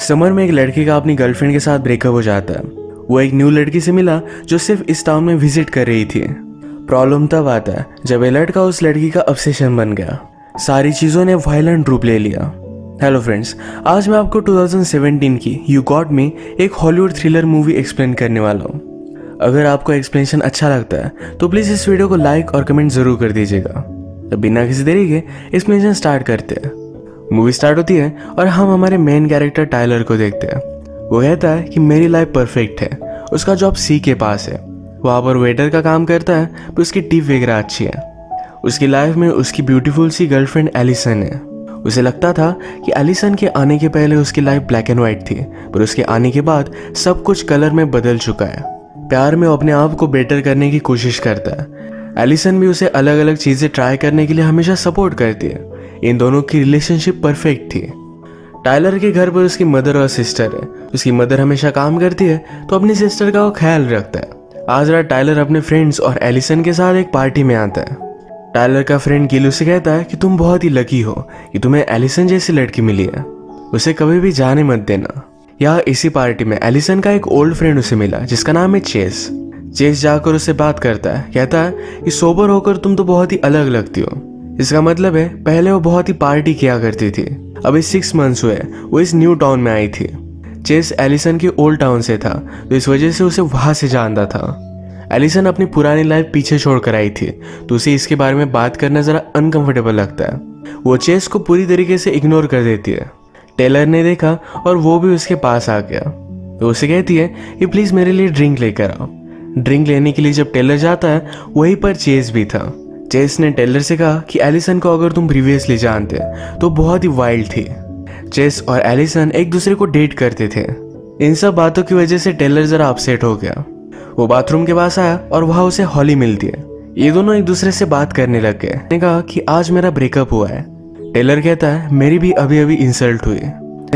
Summer में एक लड़के का अपनी गर्लफ्रेंड के साथ ब्रेकअप हो जाता है। वो एक न्यू लड़की से मिला, जो सिर्फ़ इस टाउन में विज़िट कर रही थी। प्रॉब्लम तब आता है, जब ये लड़का उस लड़की का ऑब्सेशन बन गया। सारी चीज़ों ने वायलेंट रूप ले लिया। हेलो फ्रेंड्स आज मैं आपको 2017 की यू गॉट मी एक हॉलीवुड थ्रिलर मूवी एक्सप्लेन करने वाला हूँ। अगर आपको एक्सप्लेनेशन अच्छा लगता है तो प्लीज़ इस वीडियो को लाइक और कमेंट ज़रूर कर दीजिएगा। तो बिना किसी देरी के एक्सप्लेनेशन स्टार्ट करते हैं। मूवी स्टार्ट होती है और हम हमारे मेन कैरेक्टर टाइलर को देखते हैं। वो कहता है कि मेरी लाइफ परफेक्ट है। उसका जॉब सी के पास है। वहाँ पर वेटर का काम करता है तो उसकी टिप वगैरह अच्छी है। उसकी लाइफ में उसकी ब्यूटीफुल सी गर्लफ्रेंड एलिसन है। उसे लगता था कि एलिसन के आने के पहले उसकी लाइफ ब्लैक एंड व्हाइट थी, पर उसके आने के बाद सब कुछ कलर में बदल चुका है। प्यार में अपने आप को बेटर करने की कोशिश करता है। एलिसन भी उसे अलग अलग चीज़ें ट्राई करने के लिए हमेशा सपोर्ट करती है। इन दोनों की रिलेशनशिप परफेक्ट थी। टाइलर के घर पर उसकी मदर और सिस्टर है। उसकी मदर हमेशा काम करती है तो अपनी सिस्टर का वो ख्याल रखता है। आज रात टाइलर अपने फ्रेंड्स और एलिसन के साथ एक पार्टी में आता है। टाइलर का फ्रेंड गिलू से कहता है कि, तुम बहुत ही लकी हो कि तुम्हें एलिसन जैसी लड़की मिली है। उसे कभी भी जाने मत देना। यहाँ इसी पार्टी में एलिसन का एक ओल्ड फ्रेंड उसे मिला, जिसका नाम है चेस चेस जाकर उससे बात करता है, कहता है कि, सोबर होकर तुम तो बहुत ही अलग लगती हो। इसका मतलब है, पहले वो बहुत ही पार्टी किया करती थी। अभी सिक्स मंथ्स हुए, वो इस न्यू टाउन में आई थी। चेस एलिसन के ओल्ड टाउन से था तो इस वजह से उसे वहाँ से जानता था। एलिसन अपनी पुरानी लाइफ पीछे छोड़ कर आई थी तो उसे इसके बारे में बात करना ज़रा अनकंफर्टेबल लगता है। वो चेस को पूरी तरीके से इग्नोर कर देती है। टेलर ने देखा और वो भी उसके पास आ गया। तो उसे कहती है कि प्लीज़ मेरे लिए ड्रिंक लेकर आओ। ड्रिंक लेने के लिए जब टेलर जाता है, वहीं पर चेस भी था। चेस ने टेलर से कहा कि एलिसन को अगर तुम प्रीवियसली जानते तो बहुत ही वाइल्ड थी। चेस और एलिसन एक दूसरे को डेट करते थे। इन सब बातों की वजह से टेलर जरा अपसेट हो गया। वो बाथरूम के पास आया और वहाँ उसे हॉली मिलती है। ये दोनों एक दूसरे से बात करने लग गए। ने कहा कि आज मेरा ब्रेकअप हुआ है। टेलर कहता है, मेरी भी अभी अभी इंसल्ट हुई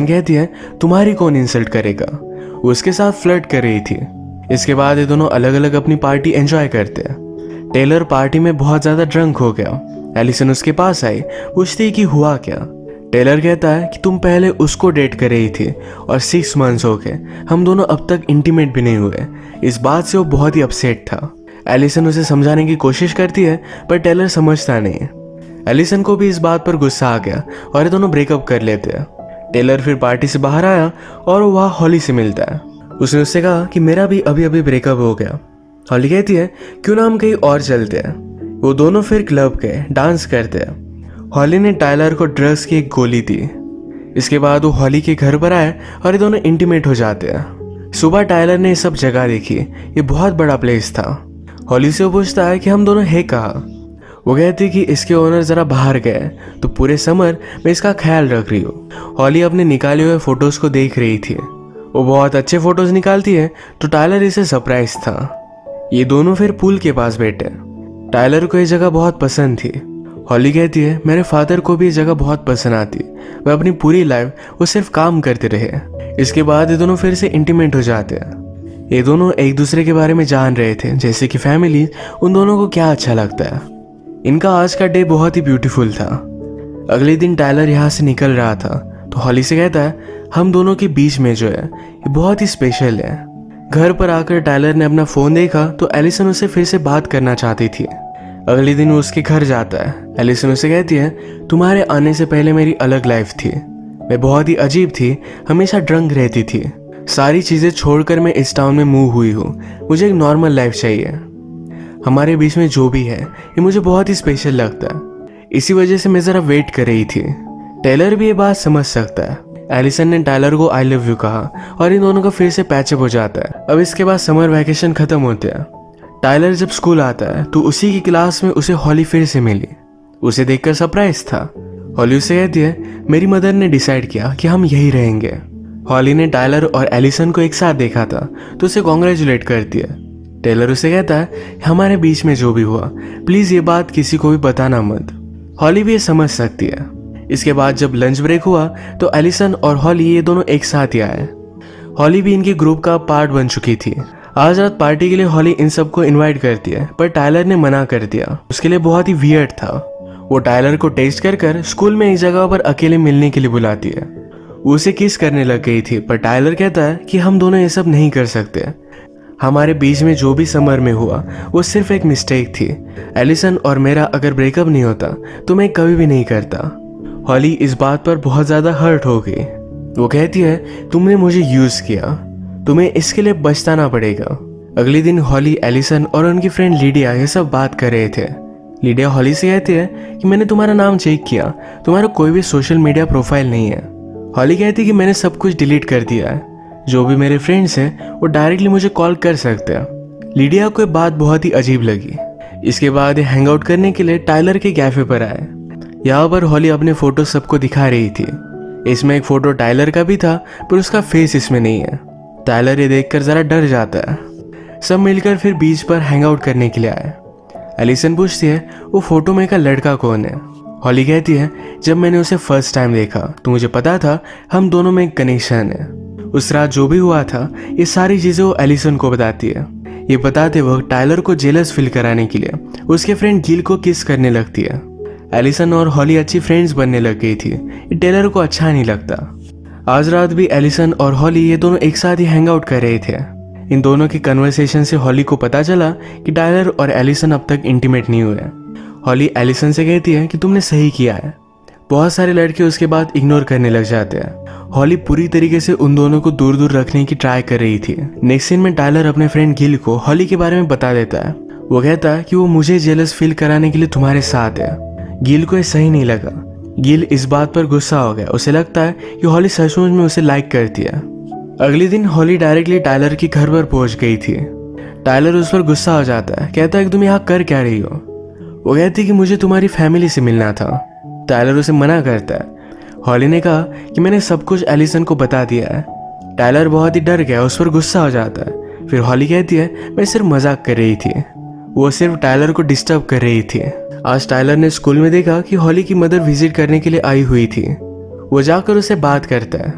कहती है, तुम्हारी कौन इंसल्ट करेगा? उसके साथ फ्लर्ट कर रही थी। इसके बाद ये दोनों अलग अलग अपनी पार्टी एंजॉय करते। हैं टेलर पार्टी में बहुत ज़्यादा ड्रंक हो गया। एलिसन उसके पास आई पूछती कि हुआ क्या? टेलर कहता है कि तुम पहले उसको डेट कर रही थी और सिक्स मंथ्स हो गए। हम दोनों अब तक इंटीमेट भी नहीं हुए। इस बात से वो बहुत ही अपसेट था। एलिसन उसे समझाने की कोशिश करती है, पर टेलर समझता नहीं एलिसन को भी इस बात पर गुस्सा आ गया और ये दोनों ब्रेकअप कर लेते हैं। टेलर फिर पार्टी से बाहर आया और वहाँ हॉली से मिलता है। उसने उससे कहा कि मेरा भी अभी अभी ब्रेकअप हो गया। हॉली कहती है, क्यों ना हम कहीं और चलते हैं? वो दोनों फिर क्लब गए डांस करते हैं। हॉली ने टाइलर को ड्रग्स की एक गोली दी। इसके बाद वो हॉली के घर पर आए और ये दोनों इंटीमेट हो जाते हैं। सुबह टायलर ने ये सब जगह देखी। ये बहुत बड़ा प्लेस था। हॉली से वो पूछता है कि हम दोनों है कहा? वो कहती कि इसके ओनर ज़रा बाहर गए। तो पूरे समर मैं इसका ख्याल रख रही हूँ। हॉली अपने निकाले हुए फ़ोटोज़ को देख रही थी। वो बहुत अच्छे फ़ोटोज़ निकालती है तो टाइलर इसे सरप्राइज़ था। ये दोनों फिर पुल के पास बैठे। टाइलर को ये जगह बहुत पसंद थी। हॉली कहती है, मेरे फादर को भी ये जगह बहुत पसंद आती। वह अपनी पूरी लाइफ वो सिर्फ़ काम करते रहे। इसके बाद ये दोनों फिर से इंटीमेट हो जाते हैं। ये दोनों एक दूसरे के बारे में जान रहे थे, जैसे कि फैमिली उन दोनों को क्या अच्छा लगता है। इनका आज का डे बहुत ही ब्यूटीफुल था। अगले दिन टाइलर यहाँ से निकल रहा था तो हॉली से कहता है, हम दोनों के बीच में जो है, ये बहुत ही स्पेशल है। घर पर आकर टाइलर ने अपना फ़ोन देखा तो एलिसन उसे फिर से बात करना चाहती थी। अगले दिन वो उसके घर जाता है। एलिसन उसे कहती है, तुम्हारे आने से पहले मेरी अलग लाइफ थी। मैं बहुत ही अजीब थी, हमेशा ड्रंक रहती थी। सारी चीज़ें छोड़कर मैं इस टाउन में मूव हुई हूँ। मुझे एक नॉर्मल लाइफ चाहिए। हमारे बीच में जो भी है, ये मुझे बहुत ही स्पेशल लगता है। इसी वजह से मैं ज़रा वेट कर रही थी। टेलर भी ये बात समझ सकता है। एलिसन ने टाइलर को आई लव यू कहा और इन दोनों का फिर से पैचअप हो जाता है। अब इसके बाद समर वैकेशन खत्म होते हैं। टाइलर जब स्कूल आता है तो उसी की क्लास में उसे हॉली फिर से मिली। उसे देखकर सरप्राइज़ था। हॉली उसे कहती है, मेरी मदर ने डिसाइड किया कि हम यही रहेंगे। हॉली ने टाइलर और एलिसन को एक साथ देखा था तो उसे कॉन्ग्रेचुलेट करती है। टेलर उसे कहता है, हमारे बीच में जो भी हुआ प्लीज़ ये बात किसी को भी बताना मत। हॉली भी ये समझ सकती है। इसके बाद जब लंच ब्रेक हुआ तो एलिसन और हॉली ये दोनों एक साथ ही आए। हॉली भी इनके ग्रुप का पार्ट बन चुकी थी। आज रात पार्टी के लिए हॉली इन सबको इनवाइट करती है, पर टाइलर ने मना कर दिया। उसके लिए बहुत ही वियर्ड था। वो टाइलर को टेस्ट कर कर स्कूल में एक जगह पर अकेले मिलने के लिए बुलाती है। उसे किस करने लग गई थी, पर टाइलर कहता है कि हम दोनों ये सब नहीं कर सकते। हमारे बीच में जो भी समर में हुआ, वो सिर्फ़ एक मिस्टेक थी। एलिसन और मेरा अगर ब्रेकअप नहीं होता तो मैं कभी भी नहीं करता। हॉली इस बात पर बहुत ज़्यादा हर्ट हो गई। वो कहती है, तुमने मुझे यूज़ किया। तुम्हें इसके लिए बचताना पड़ेगा। अगले दिन हॉली एलिसन और उनकी फ्रेंड लीडिया ये सब बात कर रहे थे। लीडिया हॉली से कहती है कि मैंने तुम्हारा नाम चेक किया। तुम्हारा कोई भी सोशल मीडिया प्रोफ़ाइल नहीं है। हॉली कहती है कि मैंने सब कुछ डिलीट कर दिया है। जो भी मेरे फ्रेंड्स हैं, वो डायरेक्टली मुझे कॉल कर सकते हैं। लीडिया को बात बहुत ही अजीब लगी। इसके बाद हैंग आउट करने के लिए टाइलर के कैफ़े पर आए। यहाँ पर हॉली अपने फ़ोटो सबको दिखा रही थी। इसमें एक फ़ोटो टाइलर का भी था, पर उसका फेस इसमें नहीं है। टाइलर ये देखकर जरा डर जाता है। सब मिलकर फिर बीच पर हैंग आउट करने के लिए आए। एलिसन पूछती है, वो फ़ोटो में का लड़का कौन है? हॉली कहती है, जब मैंने उसे फ़र्स्ट टाइम देखा तो मुझे पता था हम दोनों में एक कनेक्शन है। उस रात जो भी हुआ था, ये सारी चीज़ें वो एलिसन को बताती है। ये बताते वक्त टाइलर को जेलस फील कराने के लिए, उसके फ्रेंड गिल को किस करने लगती है। एलिसन और हॉली अच्छी फ्रेंड्स बनने लग गई थी। टेलर को अच्छा नहीं लगता। आज रात भी एलिसन और हॉली ये दोनों एक साथ ही हैंग आउट कर रहे थे। इन दोनों की कन्वर्सेशन से हॉली को पता चला कि टायलर और एलिसन अब तक इंटीमेट नहीं हुए। हॉली एलिसन से कहती है कि तुमने सही किया है। बहुत सारे लड़के उसके बाद इग्नोर करने लग जाते हैं। हॉली पूरी तरीके से उन दोनों को दूर दूर रखने की ट्राई कर रही थी। नेक्स्ट सीन में टायलर अपने फ्रेंड गिल को हॉली के बारे में बता देता है। वो कहता है कि वो मुझे जेलस फील कराने के लिए तुम्हारे साथ है। गिल को ये सही नहीं लगा। गिल इस बात पर गुस्सा हो गया। उसे लगता है कि हॉली सचमुच में उसे लाइक करती है। अगले दिन हॉली डायरेक्टली टायलर के घर पर पहुँच गई थी। टायलर उस पर गुस्सा हो जाता है। कहता है कि तुम यहाँ कर क्या रही हो? वो कहती कि मुझे तुम्हारी फैमिली से मिलना था। टायलर उसे मना करता है। हॉली ने कहा कि मैंने सब कुछ एलिसन को बता दिया है। टायलर बहुत ही डर गया। उस पर गुस्सा हो जाता है। फिर हॉली कहती है, मैं सिर्फ़ मज़ाक कर रही थी। वो सिर्फ़ टायलर को डिस्टर्ब कर रही थी। आज टायलर ने स्कूल में देखा कि हॉली की मदर विज़िट करने के लिए आई हुई थी। वो जाकर उसे बात करता है।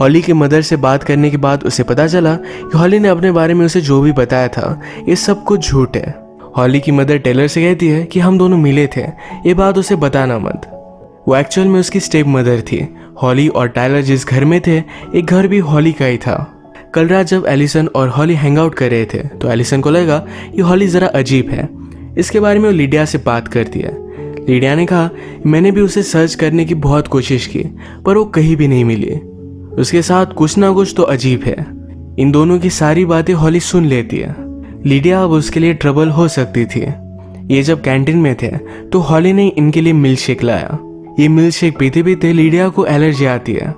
हॉली के मदर से बात करने के बाद उसे पता चला कि हॉली ने अपने बारे में उसे जो भी बताया था, ये सब कुछ झूठ है। हॉली की मदर टेलर से कहती है कि हम दोनों मिले थे। ये बात उसे बताना मत। वो एक्चुअल में उसकी स्टेप मदर थी। हॉली और टायलर जिस घर में थे, एक घर भी हॉली का ही था। कल रात जब एलिसन और हॉली हैंग आउट कर रहे थे तो एलिसन को लगा कि हॉली ज़रा अजीब है। इसके बारे में वो लिडिया से बात करती है। लिडिया ने कहा, मैंने भी उसे सर्च करने की बहुत कोशिश की, पर वो कहीं भी नहीं मिली। उसके साथ कुछ ना कुछ तो अजीब है। इन दोनों की सारी बातें हॉली सुन लेती है। लीडिया अब उसके लिए ट्रबल हो सकती थी। ये जब कैंटीन में थे तो हॉली ने इनके लिए मिल्क शेक लाया। ये मिल्क शेक पीते पीते लीडिया को एलर्जी आती है।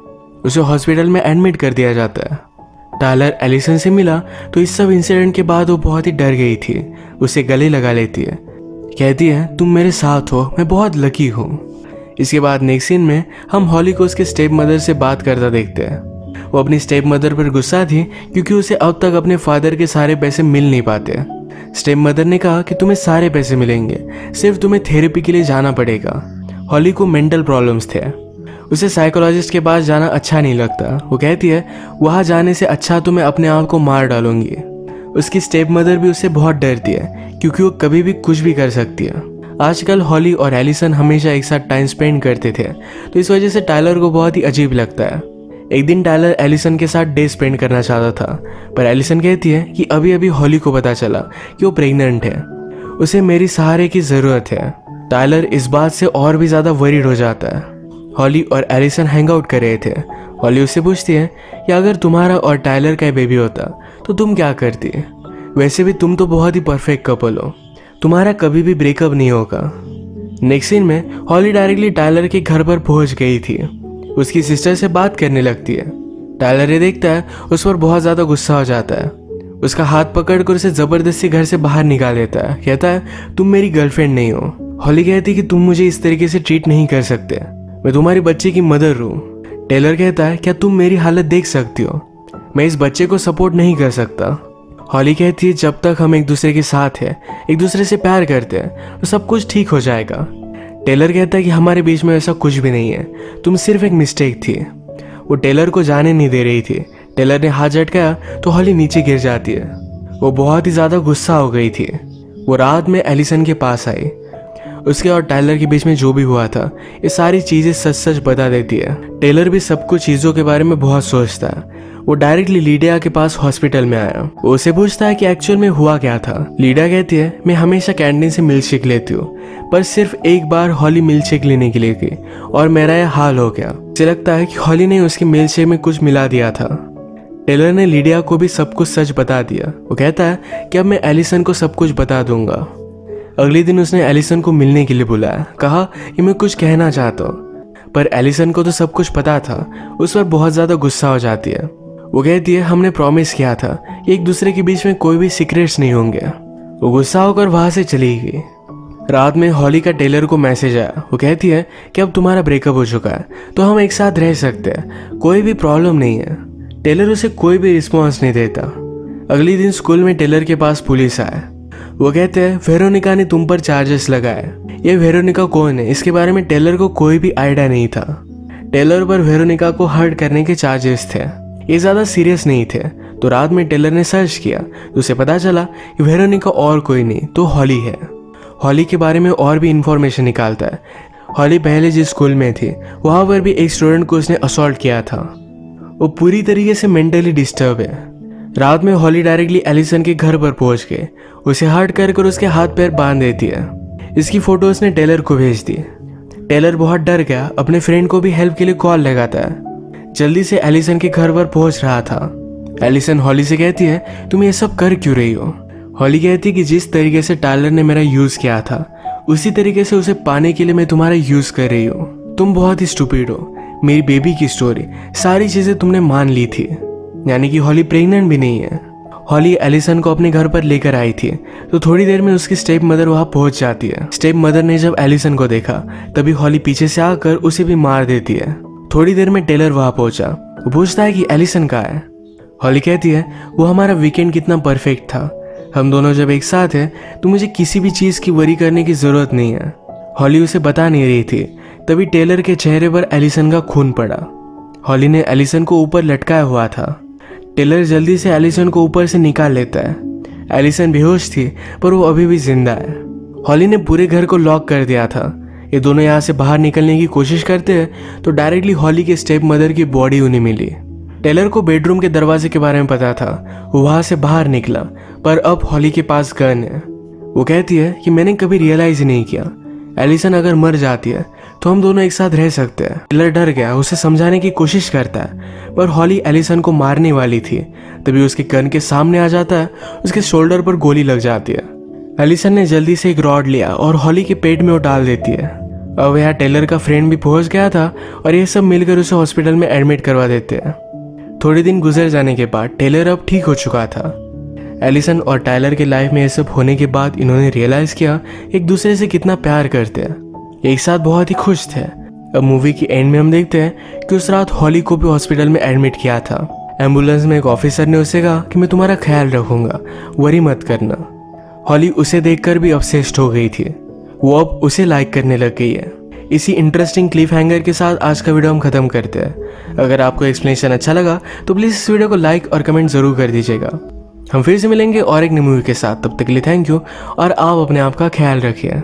उसे हॉस्पिटल में एडमिट कर दिया जाता है। टायलर एलिसन से मिला तो इस सब इंसिडेंट के बाद वो बहुत ही डर गई थी। उसे गले लगा लेती है। कहती है, तुम मेरे साथ हो, मैं बहुत लकी हूँ। इसके बाद नेक्स्ट सीन में हम हॉली को उसके स्टेप मदर से बात करता देखते हैं। वो अपनी स्टेप मदर पर गुस्सा थी, क्योंकि उसे अब तक अपने फादर के सारे पैसे मिल नहीं पाते। स्टेप मदर ने कहा कि तुम्हें सारे पैसे मिलेंगे, सिर्फ़ तुम्हें थेरेपी के लिए जाना पड़ेगा। हॉली को मेंटल प्रॉब्लम्स थे। उसे साइकोलॉजिस्ट के पास जाना अच्छा नहीं लगता। वो कहती है, वहाँ जाने से अच्छा तो मैं अपने आप को मार डालूँगी। उसकी स्टेप मदर भी उससे बहुत डरती है, क्योंकि वो कभी भी कुछ भी कर सकती है। आजकल हॉली और एलिसन हमेशा एक साथ टाइम स्पेंड करते थे तो इस वजह से टाइलर को बहुत ही अजीब लगता है। एक दिन टाइलर एलिसन के साथ डे स्पेंड करना चाहता था, पर एलिसन कहती है कि अभी अभी हॉली को पता चला कि वो प्रेग्नेंट है। उसे मेरी सहारे की ज़रूरत है। टाइलर इस बात से और भी ज़्यादा वरीड हो जाता है। हॉली और एलिसन हैंग आउट कर रहे थे। हॉली उससे पूछती है कि अगर तुम्हारा और टाइलर का बेबी होता तो तुम क्या करती? वैसे भी तुम तो बहुत ही परफेक्ट कपल हो। तुम्हारा कभी भी ब्रेकअप नहीं होगा। नेक्स्ट सीन में, हॉली डायरेक्टली टाइलर के घर पर पहुँच गई थी। उसकी सिस्टर से बात करने लगती है। टाइलर ये देखता है, उस पर बहुत ज़्यादा गुस्सा हो जाता है। उसका हाथ पकड़कर उसे ज़बरदस्ती घर से बाहर निकाल देता है। कहता है, तुम मेरी गर्लफ्रेंड नहीं हो। हॉली कहती कि तुम मुझे इस तरीके से ट्रीट नहीं कर सकते। मैं तुम्हारी बच्चे की मदर हूँ। टेलर कहता है, क्या तुम मेरी हालत देख सकती हो? मैं इस बच्चे को सपोर्ट नहीं कर सकता। हॉली कहती है, जब तक हम एक दूसरे के साथ हैं, एक दूसरे से प्यार करते हैं तो सब कुछ ठीक हो जाएगा। टेलर कहता है कि, हमारे बीच में ऐसा कुछ भी नहीं है। तुम सिर्फ़ एक मिस्टेक थी। वो टेलर को जाने नहीं दे रही थी। टेलर ने हाथ झटकाया तो हॉली नीचे गिर जाती है। वो बहुत ही ज़्यादा गुस्सा हो गई थी। वो रात में एलिसन के पास आई। उसके और टाइलर के बीच में जो भी हुआ था, ये सारी चीज़ें सच सच बता देती है। टेलर भी सब कुछ चीज़ों के बारे में बहुत सोचता है। वो डायरेक्टली लीडिया के पास हॉस्पिटल में आया। वो उसे पूछता है कि एक्चुअल में हुआ क्या था। लीडिया कहती है, मैं हमेशा कैंटीन से मिल्क शेक लेती हूँ, पर सिर्फ़ एक बार हॉली मिल्क लेने के लिए गई, और मेरा यह हाल हो गया। उसे लगता है कि हॉली ने उसके मिल्क में कुछ मिला दिया था। टेलर ने लीडिया को भी सब कुछ सच बता दिया। वो कहता है कि अब मैं एलिसन को सब कुछ बता दूँगा? अगले दिन उसने एलिसन को मिलने के लिए बुलाया। कहा कि मैं कुछ कहना चाहता हूँ। पर एलिसन को तो सब कुछ पता था। उस पर बहुत ज़्यादा गुस्सा हो जाती है। वो कहती है, हमने प्रॉमिस किया था कि एक दूसरे के बीच में कोई भी सीक्रेट्स नहीं होंगे। वो गुस्सा होकर वहाँ से चली गई। रात में हॉली का टेलर को मैसेज आया। वो कहती है कि अब तुम्हारा ब्रेकअप हो चुका है तो हम एक साथ रह सकते हैं, कोई भी प्रॉब्लम नहीं है। टेलर उसे कोई भी रिस्पॉन्स नहीं देता। अगले दिन स्कूल में टेलर के पास पुलिस आया। वो कहते हैं, वेरोनिका ने तुम पर चार्जेस लगाए। ये वेरोनिका कौन है? इसके बारे में टेलर को कोई भी आइडिया नहीं था। टेलर पर वेरोनिका को हर्ट करने के चार्जेस थे। ये ज़्यादा सीरियस नहीं थे। तो रात में टेलर ने सर्च किया तो उसे पता चला कि वेरोनिका और कोई नहीं तो हॉली है। हॉली के बारे में और भी इंफॉर्मेशन निकालता है। हॉली पहले जिस स्कूल में थी, वहाँ पर भी एक स्टूडेंट को उसने असॉल्ट किया था। वो पूरी तरीके से मेंटली डिस्टर्ब है। रात में हॉली डायरेक्टली एलिसन के घर पर पहुँच के उसे हर्ट कर कर उसके हाथ पैर बाँध देती है। इसकी फ़ोटो उसने टेलर को भेज दी। टेलर बहुत डर गया, अपने फ्रेंड को भी हेल्प के लिए कॉल लगाता है। जल्दी से एलिसन के घर पर पहुँच रहा था। एलिसन हॉली से कहती है, तुम ये सब कर क्यों रही हो? हॉली कहती है कि जिस तरीके से टाइलर ने मेरा यूज़ किया था, उसी तरीके से उसे पाने के लिए मैं तुम्हारा यूज़ कर रही हूँ। तुम बहुत ही स्टूपिड हो। मेरी बेबी की स्टोरी, सारी चीज़ें तुमने मान ली थी। यानी कि हॉली प्रेग्नेंट भी नहीं है। हॉली एलिसन को अपने घर पर लेकर आई थी तो थोड़ी देर में उसकी स्टेप मदर वहाँ पहुँच जाती है। स्टेप मदर ने जब एलिसन को देखा, तभी हॉली पीछे से आकर उसे भी मार देती है। थोड़ी देर में टेलर वहाँ पहुँचा, वो पूछता है कि एलिसन कहा है? हॉली कहती है, वो हमारा वीकेंड कितना परफेक्ट था। हम दोनों जब एक साथ हैं तो मुझे किसी भी चीज़ की वरी करने की ज़रूरत नहीं है। हॉली उसे बता नहीं रही थी, तभी टेलर के चेहरे पर एलिसन का खून पड़ा। हॉली ने एलिसन को ऊपर लटकाया हुआ था। टेलर जल्दी से एलिसन को ऊपर से निकाल लेता है। एलिसन बेहोश थी, पर वो अभी भी ज़िंदा है। हॉली ने पूरे घर को लॉक कर दिया था। ये दोनों यहाँ से बाहर निकलने की कोशिश करते हैं तो डायरेक्टली हॉली के स्टेप मदर की बॉडी उन्हें मिली। टेलर को बेडरूम के दरवाजे के बारे में पता था। वो वहाँ से बाहर निकला, पर अब हॉली के पास गन है। वो कहती है कि मैंने कभी रियलाइज़ नहीं किया। एलिसन अगर मर जाती है तो हम दोनों एक साथ रह सकते हैं। टेलर डर गया, उसे समझाने की कोशिश करता है, पर हॉली एलिसन को मारने वाली थी। तभी उसके कन के सामने आ जाता है, उसके शोल्डर पर गोली लग जाती है। एलिसन ने जल्दी से एक रॉड लिया और हॉली के पेट में वो डाल देती है। अब यहाँ टेलर का फ्रेंड भी पहुँच गया था और ये सब मिलकर उसे हॉस्पिटल में एडमिट करवा देते हैं। थोड़े दिन गुजर जाने के बाद टेलर अब ठीक हो चुका था। एलिसन और टाइलर के लाइफ में ये सब होने के बाद इन्होंने रियलाइज़ किया, एक दूसरे से कितना प्यार करते हैं। एक साथ बहुत ही खुश थे। अब मूवी की एंड में हम देखते हैं कि उस रात हॉली को भी हॉस्पिटल में एडमिट किया था। एंबुलेंस में एक ऑफिसर ने उसे कहा कि मैं तुम्हारा ख्याल रखूँगा वरी मत करना। हॉली उसे देखकर भी अपसेस्ड हो गई थी। वो अब उसे लाइक करने लग गई है। इसी इंटरेस्टिंग क्लिफ हैंगर के साथ आज का वीडियो हम खत्म करते हैं। अगर आपको एक्सप्लेनेशन अच्छा लगा तो प्लीज़ इस वीडियो को लाइक और कमेंट ज़रूर कर दीजिएगा। हम फिर से मिलेंगे और एक नई मूवी के साथ। तब तक के लिए थैंक यू और आप अपने आप का ख्याल रखिए।